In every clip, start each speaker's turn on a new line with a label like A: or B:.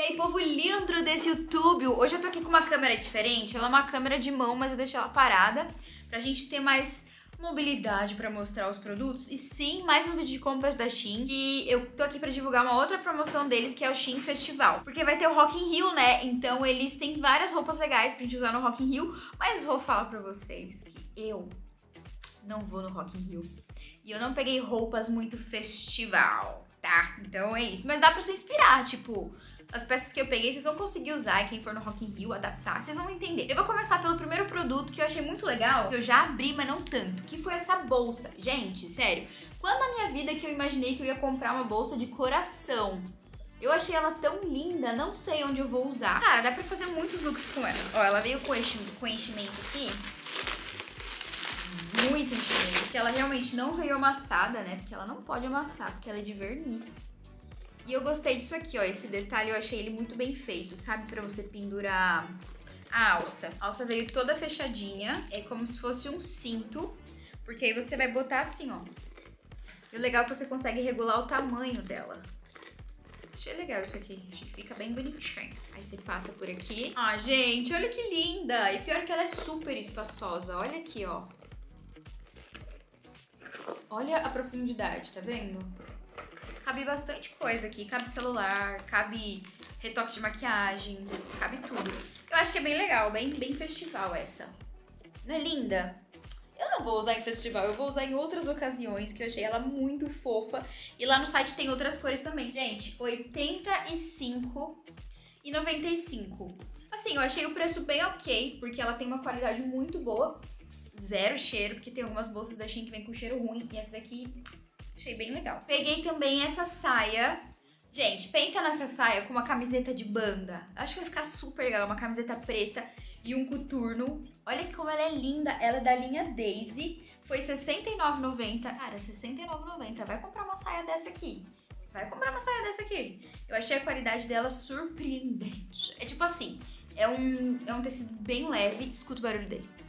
A: E aí, povo lindo desse YouTube, hoje eu tô aqui com uma câmera diferente, ela é uma câmera de mão, mas eu deixei ela parada pra gente ter mais mobilidade para mostrar os produtos e sim, mais um vídeo de compras da Shein. E eu tô aqui para divulgar uma outra promoção deles que é o Shein Festival, porque vai ter o Rock in Rio, né? Então eles têm várias roupas legais pra gente usar no Rock in Rio, mas vou falar para vocês que eu não vou no Rock in Rio. E eu não peguei roupas muito festival, tá? Então é isso, mas dá para se inspirar, tipo, as peças que eu peguei, vocês vão conseguir usar, e quem for no Rock in Rio, adaptar, vocês vão entender. Eu vou começar pelo primeiro produto que eu achei muito legal, que eu já abri, mas não tanto, que foi essa bolsa. Gente, sério, quando na minha vida que eu imaginei que eu ia comprar uma bolsa de coração? Eu achei ela tão linda, não sei onde eu vou usar. Cara, dá pra fazer muitos looks com ela. Ó, ela veio com enchimento aqui. Muito enchimento. Porque ela realmente não veio amassada, né? Porque ela não pode amassar, porque ela é de verniz. E eu gostei disso aqui, ó. Esse detalhe eu achei ele muito bem feito, sabe? Pra você pendurar a alça. A alça veio toda fechadinha. É como se fosse um cinto. Porque aí você vai botar assim, ó. E o legal é que você consegue regular o tamanho dela. Achei legal isso aqui. Acho que fica bem bonitinho. Aí você passa por aqui. Ah, gente, olha que linda. E pior que ela é super espaçosa. Olha aqui, ó. Olha a profundidade, tá vendo? cabe bastante coisa aqui. Cabe celular, cabe retoque de maquiagem, cabe tudo. Eu acho que é bem legal, bem, bem festival essa. Não é linda? Eu não vou usar em festival, eu vou usar em outras ocasiões, que eu achei ela muito fofa. E lá no site tem outras cores também. Gente, 85 e 95. Assim, eu achei o preço bem ok, porque ela tem uma qualidade muito boa. Zero cheiro, porque tem algumas bolsas da Shein que vem com cheiro ruim. E essa daqui Achei bem legal. Peguei também essa saia. Gente, pensa nessa saia com uma camiseta de banda. Acho que vai ficar super legal. Uma camiseta preta e um coturno. Olha como ela é linda. Ela é da linha Daisy. Foi R$69,90. Cara, R$69,90. Vai comprar uma saia dessa aqui. Vai comprar uma saia dessa aqui. Eu achei a qualidade dela surpreendente. É tipo assim, é um, é um tecido bem leve. Escuta o barulho dele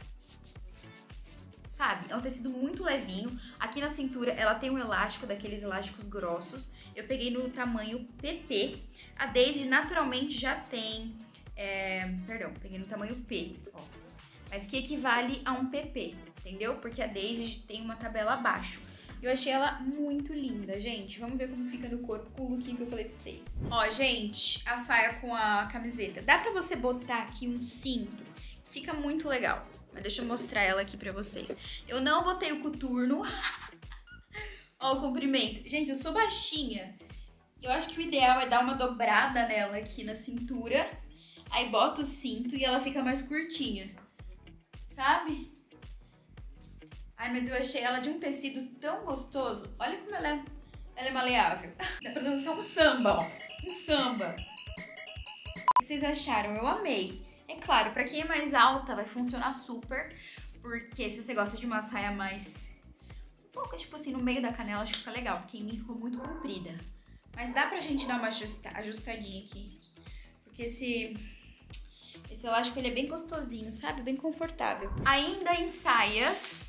A: sabe? É um tecido muito levinho. Aqui na cintura ela tem um elástico, daqueles elásticos grossos. Eu peguei no tamanho PP. A Daisy naturalmente já tem... É, perdão, peguei no tamanho P, ó. Mas que equivale a um PP, entendeu? Porque a Daisy tem uma tabela abaixo. Eu achei ela muito linda, gente. Vamos ver como fica no corpo com o lookinho que eu falei pra vocês. Ó, gente, a saia com a camiseta. Dá pra você botar aqui um cinto. Fica muito legal. Mas deixa eu mostrar ela aqui pra vocês. Eu não botei o coturno. Ó o comprimento. Gente, eu sou baixinha. Eu acho que o ideal é dar uma dobrada nela aqui na cintura. Aí bota o cinto e ela fica mais curtinha. Sabe? Ai, mas eu achei ela de um tecido tão gostoso. Olha como ela é, ela é maleável. Dá pra dançar um samba, ó. Um samba. O que vocês acharam? Eu amei. É claro, pra quem é mais alta vai funcionar super, porque se você gosta de uma saia mais... Um pouco, tipo assim, no meio da canela, acho que fica legal, porque em mim ficou muito comprida. Mas dá pra gente dar uma ajusta, ajustadinha aqui. Porque esse... Esse elástico, ele é bem gostosinho, sabe? Bem confortável. Ainda em saias,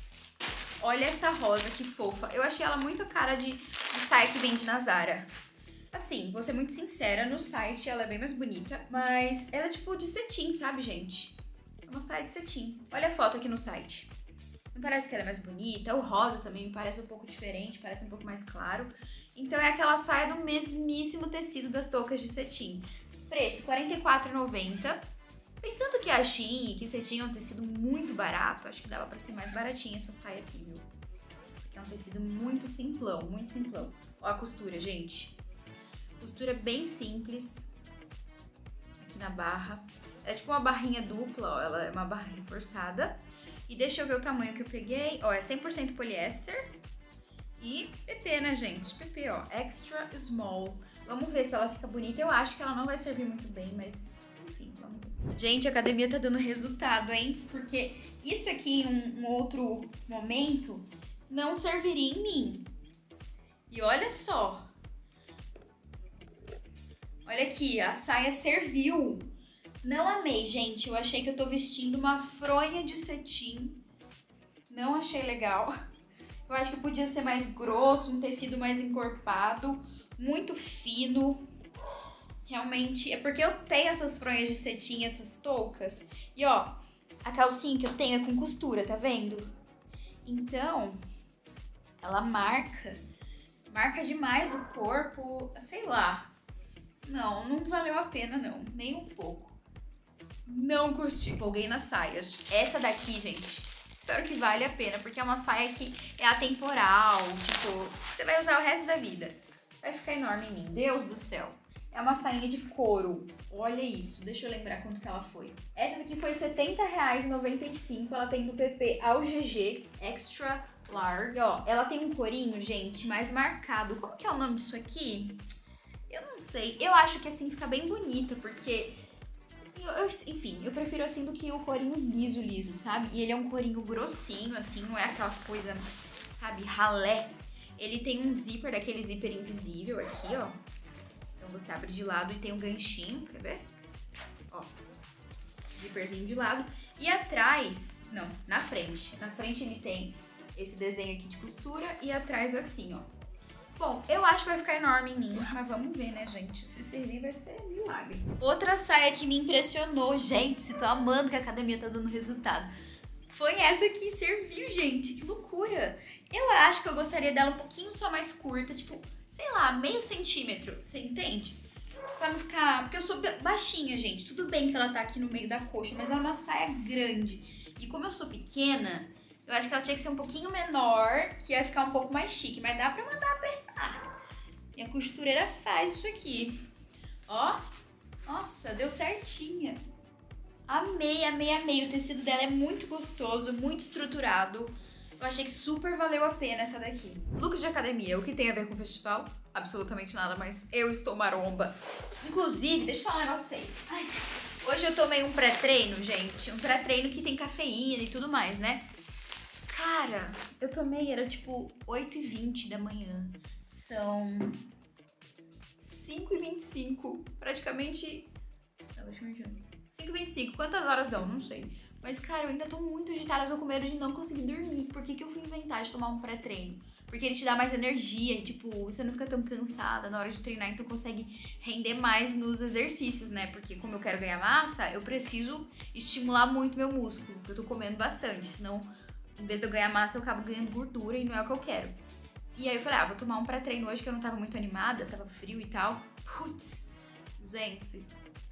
A: olha essa rosa, que fofa. Eu achei ela muito cara de, de saia que vende na Zara. Assim, vou ser muito sincera, no site ela é bem mais bonita, mas ela é tipo de cetim, sabe, gente? É uma saia de cetim. Olha a foto aqui no site. Me parece que ela é mais bonita, o rosa também me parece um pouco diferente, parece um pouco mais claro. Então é aquela saia do mesmíssimo tecido das toucas de cetim. Preço R$ 44,90. Pensando que a Shein e que cetim é um tecido muito barato, acho que dava pra ser mais baratinha essa saia aqui, viu? É um tecido muito simplão, muito simplão. Ó a costura, gente. Costura bem simples. Aqui na barra. É tipo uma barrinha dupla, ó. Ela é uma barra reforçada. E deixa eu ver o tamanho que eu peguei. Ó, é 100% poliéster. E PP, né, gente? PP, ó. Extra small. Vamos ver se ela fica bonita. Eu acho que ela não vai servir muito bem, mas enfim, vamos ver. Gente, a academia tá dando resultado, hein? Porque isso aqui em um, um outro momento não serviria em mim. E olha só, Olha aqui, a saia serviu. Não amei, gente. Eu achei que eu tô vestindo uma fronha de cetim. Não achei legal. Eu acho que podia ser mais grosso, um tecido mais encorpado, muito fino. Realmente, é porque eu tenho essas fronhas de cetim, essas toucas. E ó, a calcinha que eu tenho é com costura, tá vendo? Então, ela marca, marca demais o corpo, sei lá. Não, não valeu a pena não, nem um pouco. Não curti. Empolguei nas saias. Essa daqui, gente, espero que vale a pena, porque é uma saia que é atemporal, tipo, você vai usar o resto da vida. Vai ficar enorme em mim, Deus do céu. É uma sainha de couro. Olha isso. Deixa eu lembrar quanto que ela foi. Essa daqui foi R$70,95. Ela tem no PP ao GG Extra Large. Ó, ela tem um corinho, gente, mais marcado. Como que é o nome disso aqui? Eu não sei. Eu acho que assim fica bem bonito, porque... Eu, eu, enfim, eu prefiro assim do que o corinho liso, liso, sabe? E ele é um corinho grossinho, assim, não é aquela coisa, sabe, ralé. Ele tem um zíper, daquele zíper invisível aqui, ó. Então você abre de lado e tem um ganchinho, quer ver? Ó, zíperzinho de lado. E atrás, não, na frente. Na frente ele tem esse desenho aqui de costura e atrás assim, ó. Bom, eu acho que vai ficar enorme em mim, mas vamos ver, né, gente? Se servir vai ser milagre. Outra saia que me impressionou, gente, tô amando que a academia tá dando resultado. Foi essa que serviu, gente, que loucura. Eu acho que eu gostaria dela um pouquinho só mais curta, tipo, sei lá, meio centímetro, você entende? Pra não ficar. Porque eu sou baixinha, gente. Tudo bem que ela tá aqui no meio da coxa, mas ela é uma saia grande. E como eu sou pequena, eu acho que ela tinha que ser um pouquinho menor, que ia ficar um pouco mais chique. Mas dá pra mandar apertar. Minha costureira faz isso aqui. Ó. Nossa, deu certinha. Amei, amei, amei. O tecido dela é muito gostoso, muito estruturado. Eu achei que super valeu a pena essa daqui. Looks de academia, o que tem a ver com o festival? Absolutamente nada, mas eu estou maromba. Inclusive, deixa eu falar um negócio pra vocês. Ai, hoje eu tomei um pré-treino, gente. Um pré-treino que tem cafeína e tudo mais, né? Cara, eu tomei, era tipo 8h20 da manhã. São 5h25. Praticamente. Não, deixa eu ver. 5h25. Quantas horas dão? Não sei. Mas, cara, eu ainda tô muito agitada, eu tô com medo de não conseguir dormir. Por que, que eu fui inventar de tomar um pré-treino? Porque ele te dá mais energia e, tipo, você não fica tão cansada na hora de treinar, então consegue render mais nos exercícios, né? Porque como eu quero ganhar massa, eu preciso estimular muito meu músculo. Eu tô comendo bastante, senão, em vez de eu ganhar massa, eu acabo ganhando gordura e não é o que eu quero. E aí eu falei, ah, vou tomar um pré-treino hoje que eu não tava muito animada, tava frio e tal. Putz, gente,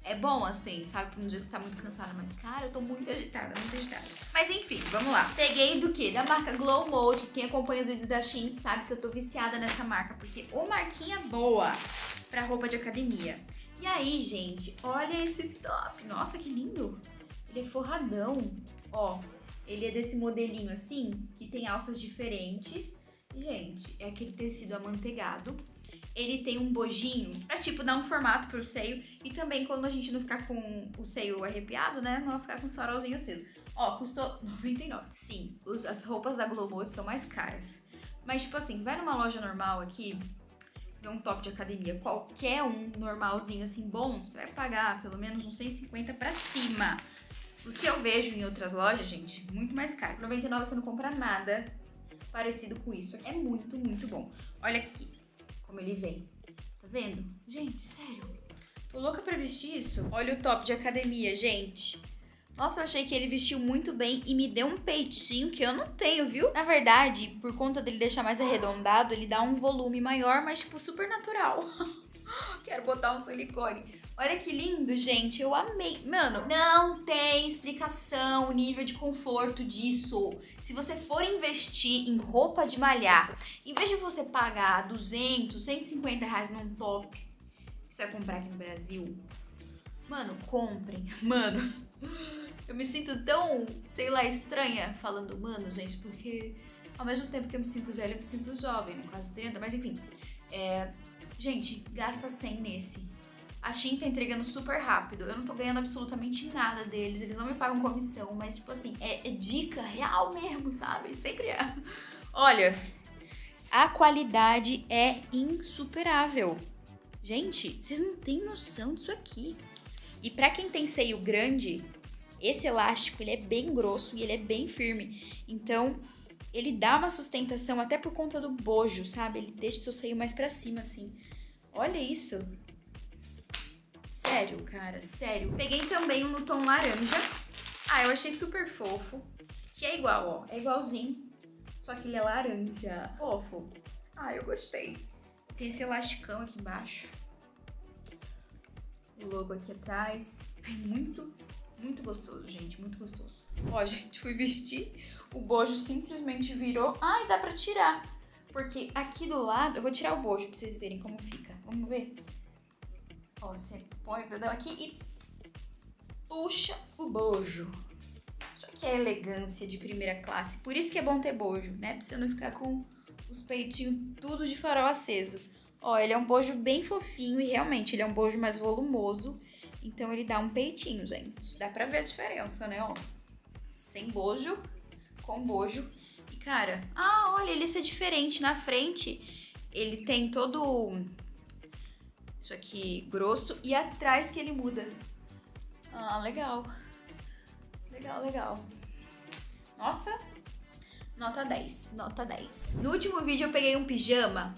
A: é bom, assim, sabe? Pra um dia que você tá muito cansada, mas, cara, eu tô muito agitada, muito agitada. Mas enfim, vamos lá. Peguei do quê? Da marca Glow Mode. Quem acompanha os vídeos da Shein sabe que eu tô viciada nessa marca, porque o marquinha boa pra roupa de academia. E aí, gente, olha esse top. Nossa, que lindo. Ele é forradão. Ó, ele é desse modelinho assim, que tem alças diferentes. Gente, é aquele tecido amanteigado ele tem um bojinho pra, tipo, dar um formato pro seio. E também quando a gente não ficar com o seio arrepiado, né? Não ficar com os farolzinhos acesos. Ó, custou 99. Sim, os, as roupas da Globo são mais caras. Mas, tipo assim, vai numa loja normal aqui, vê um top de academia, qualquer um normalzinho assim, bom, você vai pagar pelo menos uns 150 pra cima. Os que eu vejo em outras lojas, gente, muito mais caro. 99 você não compra nada parecido com isso. É muito, muito bom. Olha aqui como ele vem. Tá vendo? Gente, sério. Tô louca pra vestir isso. Olha o top de academia, gente. Nossa, eu achei que ele vestiu muito bem e me deu um peitinho que eu não tenho, viu? Na verdade, por conta dele deixar mais arredondado, ele dá um volume maior, mas tipo super natural. Quero botar um silicone. Olha que lindo, gente. Eu amei. Mano, não tem explicação o nível de conforto disso. Se você for investir em roupa de malhar, em vez de você pagar 200, 150 reais num top que você vai comprar aqui no Brasil, mano, comprem. Mano, eu me sinto tão, sei lá, estranha falando mano, gente, porque ao mesmo tempo que eu me sinto velha, eu me sinto jovem, né? Quase 30, mas enfim. É, gente, gasta 100 nesse a Shein tá entregando super rápido. Eu não tô ganhando absolutamente nada deles. Eles não me pagam comissão, mas, tipo assim, é, é dica real mesmo, sabe? Sempre é. Olha, a qualidade é insuperável. Gente, vocês não têm noção disso aqui. E para quem tem seio grande, esse elástico ele é bem grosso e ele é bem firme. Então, ele dá uma sustentação até por conta do bojo, sabe? Ele deixa o seu seio mais para cima assim. Olha isso. Sério, cara, sério. Peguei também um no tom laranja. Ah, eu achei super fofo. Que é igual, ó. É igualzinho. Só que ele é laranja. Fofo. Ah, eu gostei. Tem esse elasticão aqui embaixo. O logo aqui atrás. Muito, muito gostoso, gente. Muito gostoso. Ó, gente, fui vestir. O bojo simplesmente virou. Ai, dá pra tirar. Porque aqui do lado... Eu vou tirar o bojo pra vocês verem como fica. Vamos ver? Ó, você põe o dedão aqui e puxa o bojo. Isso aqui é elegância de primeira classe. Por isso que é bom ter bojo, né? Pra você não ficar com os peitinhos tudo de farol aceso. Ó, ele é um bojo bem fofinho e realmente ele é um bojo mais volumoso. Então ele dá um peitinho, gente. Dá pra ver a diferença, né, ó. Sem bojo, com bojo. Cara, ah, olha, ele é diferente. Na frente, ele tem todo isso aqui grosso e atrás que ele muda. Ah, legal. Legal, legal. Nossa, nota 10, nota 10. No último vídeo eu peguei um pijama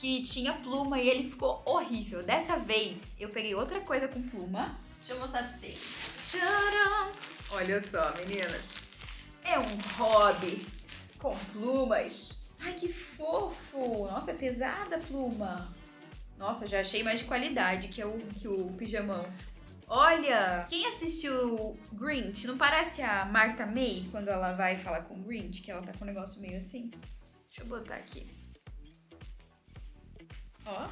A: que tinha pluma e ele ficou horrível. Dessa vez eu peguei outra coisa com pluma. Deixa eu mostrar pra vocês. Tcharam! Olha só, meninas. É um hobby com plumas. Ai, que fofo! Nossa, é pesada a pluma. Nossa, já achei mais de qualidade que, é o, que o pijamão. Olha, quem assistiu Grinch, não parece a Marta May quando ela vai falar com o Grinch, que ela tá com um negócio meio assim? Deixa eu botar aqui. Ó.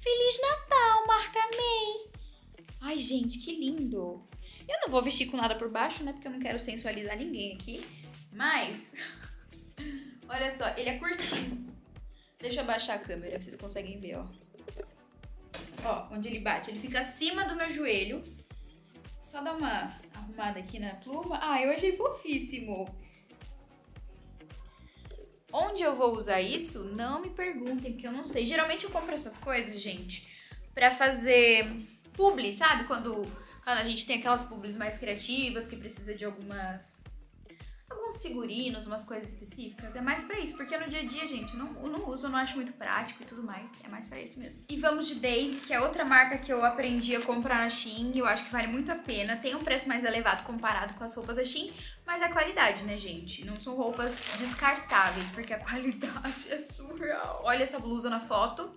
A: Feliz Natal, Marta May! Ai, gente, que lindo! Eu não vou vestir com nada por baixo, né? Porque eu não quero sensualizar ninguém aqui. Mas, olha só, ele é curtinho. Deixa eu abaixar a câmera, vocês conseguem ver, ó. Ó, onde ele bate. Ele fica acima do meu joelho. Só dar uma arrumada aqui na pluma. Ah, eu achei fofíssimo. Onde eu vou usar isso? Não me perguntem, porque eu não sei. Geralmente eu compro essas coisas, gente, pra fazer publi, sabe? Quando, quando a gente tem aquelas publis mais criativas, que precisa de algumas alguns figurinos, umas coisas específicas. É mais para isso, porque no dia a dia, gente, não, eu não uso, eu não acho muito prático e tudo mais. É mais para isso mesmo. E vamos de Daisy, que é outra marca que eu aprendi a comprar na Shein eu acho que vale muito a pena. Tem um preço mais elevado comparado com as roupas da Shein, mas é qualidade, né, gente? Não são roupas descartáveis, porque a qualidade é surreal. Olha essa blusa na foto.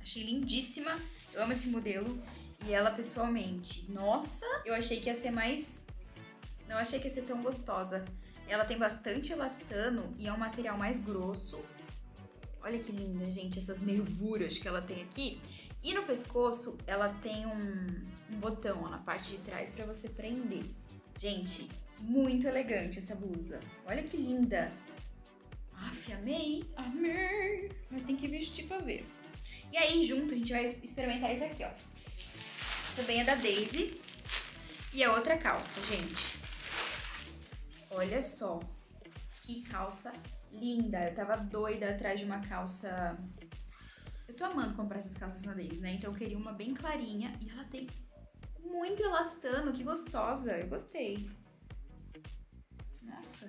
A: Achei lindíssima. Eu amo esse modelo. E ela pessoalmente, nossa, eu achei que ia ser mais não achei que ia ser tão gostosa. Ela tem bastante elastano e é um material mais grosso. Olha que linda, gente, essas nervuras que ela tem aqui. E no pescoço, ela tem um, um botão ó, na parte de trás para você prender. Gente, muito elegante essa blusa. Olha que linda. Aff, amei, amei. Mas tem que vestir pra ver. E aí, junto, a gente vai experimentar esse aqui, ó. Também é da Daisy. E a outra calça, gente. Olha só, que calça linda. Eu tava doida atrás de uma calça... Eu tô amando comprar essas calças na Daisy, né? Então eu queria uma bem clarinha e ela tem muito elastano, que gostosa. Eu gostei. Nossa.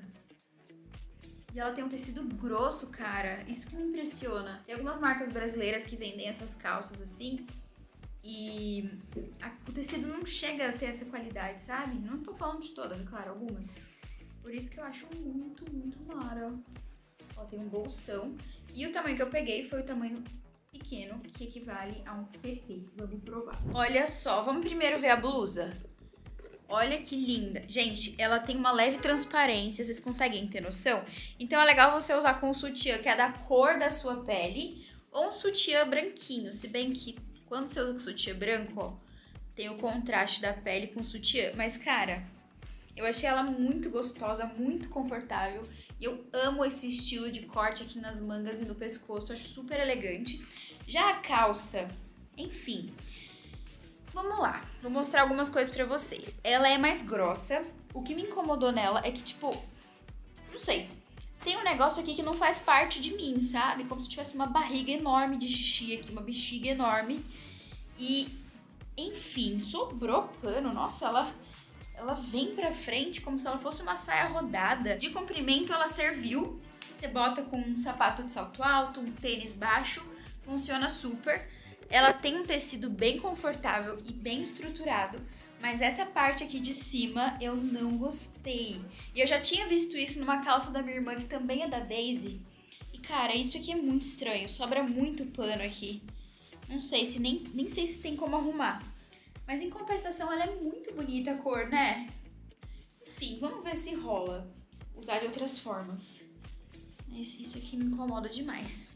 A: E ela tem um tecido grosso, cara. Isso que me impressiona. Tem algumas marcas brasileiras que vendem essas calças assim. E a, o tecido não chega a ter essa qualidade, sabe? Não tô falando de todas, é claro, algumas. Por isso que eu acho muito, muito mara. Ó, tem um bolsão. E o tamanho que eu peguei foi o tamanho pequeno, que equivale a um PP. Vamos provar. Olha só, vamos primeiro ver a blusa. Olha que linda. Gente, ela tem uma leve transparência, vocês conseguem ter noção? Então é legal você usar com um sutiã que é da cor da sua pele ou um sutiã branquinho. Se bem que quando você usa com sutiã branco, ó, tem o contraste da pele com o sutiã. Mas, cara, eu achei ela muito gostosa, muito confortável. E eu amo esse estilo de corte aqui nas mangas e no pescoço, acho super elegante. Já a calça, enfim. Vamos lá, vou mostrar algumas coisas pra vocês. Ela é mais grossa. O que me incomodou nela é que, tipo, não sei, tem um negócio aqui que não faz parte de mim, sabe? Como se tivesse uma barriga enorme de xixi aqui, uma bexiga enorme. E, enfim, sobrou pano. Nossa, ela ela vem pra frente como se ela fosse uma saia rodada. De comprimento ela serviu. Você bota com um sapato de salto alto, um tênis baixo, funciona super. Ela tem um tecido bem confortável e bem estruturado, mas essa parte aqui de cima eu não gostei. E eu já tinha visto isso numa calça da minha irmã, que também é da Daisy. E cara, isso aqui é muito estranho, sobra muito pano aqui. Não sei se nem, nem sei se tem como arrumar. Mas em compensação, ela é muito bonita a cor, né? Enfim, vamos ver se rola usar de outras formas. Mas isso aqui me incomoda demais.